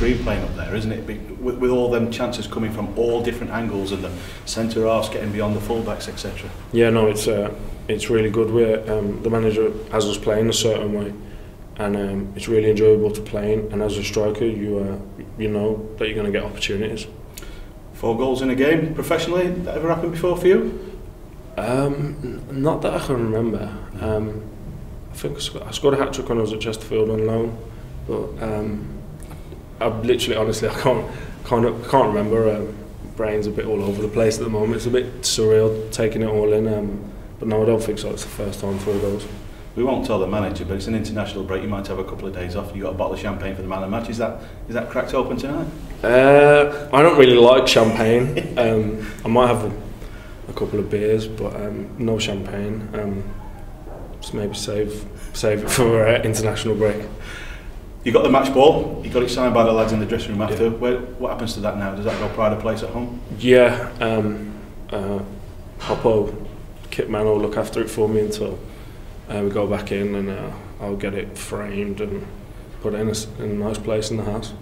dream playing up there, isn't it? With, with all them chances coming from all different angles and the centre halves getting beyond the fullbacks, etc. Yeah, no, it's uh, it's really good. Where um, the manager has us playing a certain way, and um, it's really enjoyable to play in. And as a striker, you uh, you know that you're going to get opportunities. Four goals in a game professionally. That ever happened before for you? Um, not that I can remember. Um, I think I scored, I scored a hat trick when I was at Chesterfield on loan, but um, I literally, honestly, I can't can't can't remember. Um, brain's a bit all over the place at the moment. It's a bit surreal taking it all in. Um, but no, I don't think so. It's the first time for those. We won't tell the manager, but it's an international break. You might have a couple of days off. You got a bottle of champagne for the man of the match. Is that is that cracked open tonight? Uh, I don't really like champagne. um, I might have a, a couple of beers, but um, no champagne. Um, just maybe save save it for uh, international break. You got the match ball. You got it signed by the lads in the dressing room after. Yeah. Where, what happens to that now? Does that go pride of place at home? Yeah, um, uh, Hoppo, Kit Man will look after it for me until uh, we go back in, and uh, I'll get it framed and put it in a, in a nice place in the house.